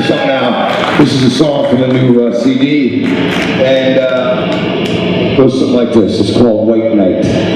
now. This is a song from the new uh, CD, and uh, goes something like this. It's called White Night.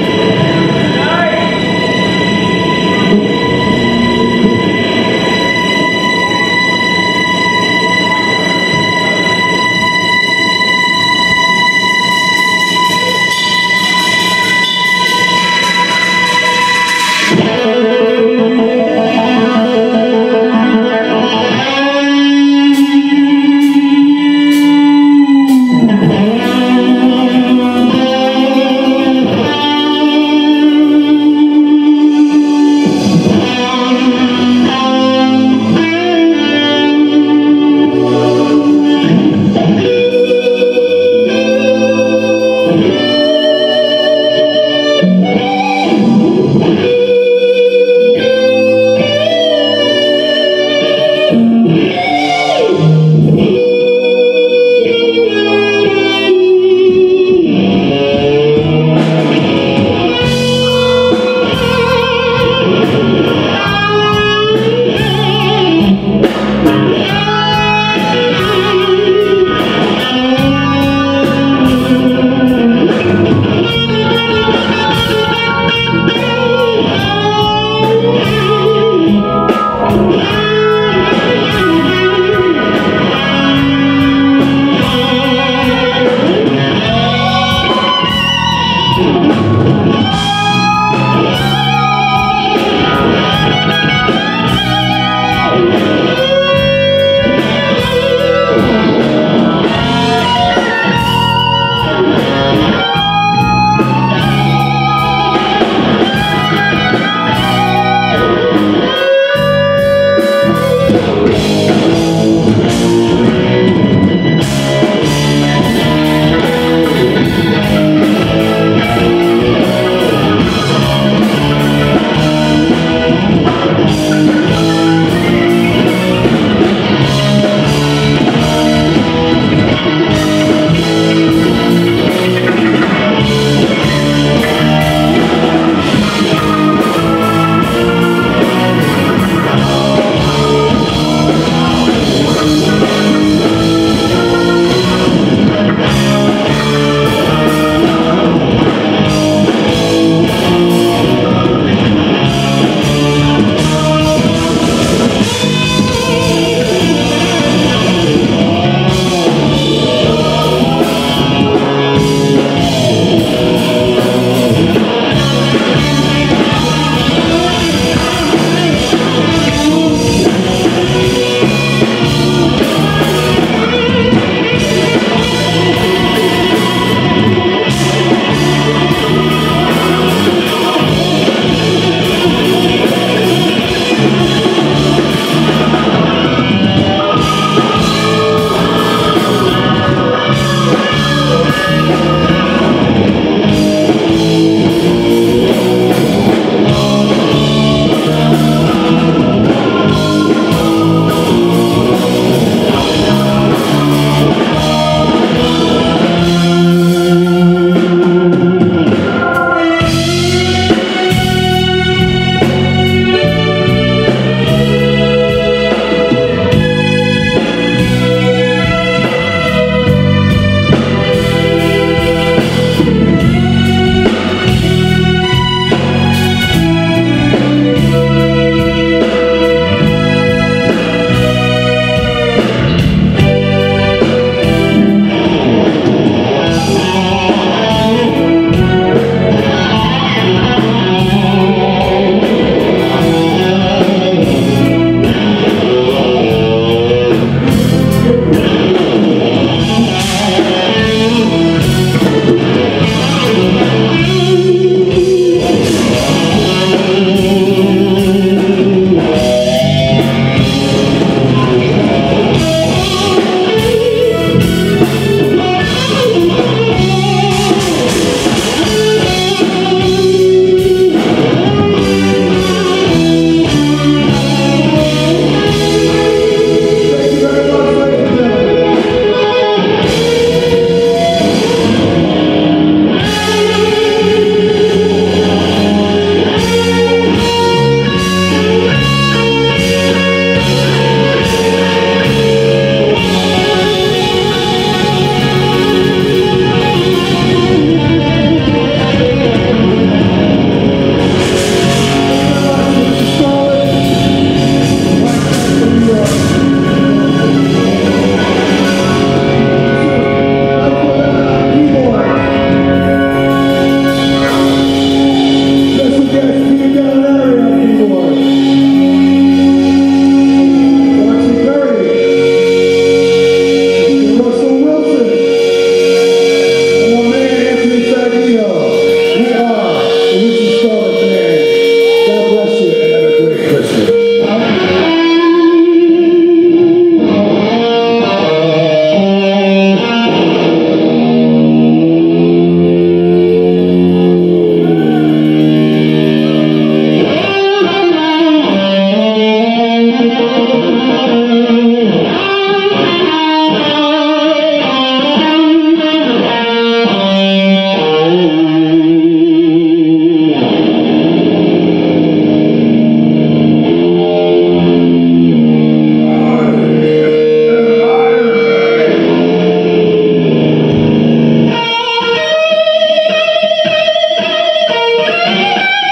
Yeah.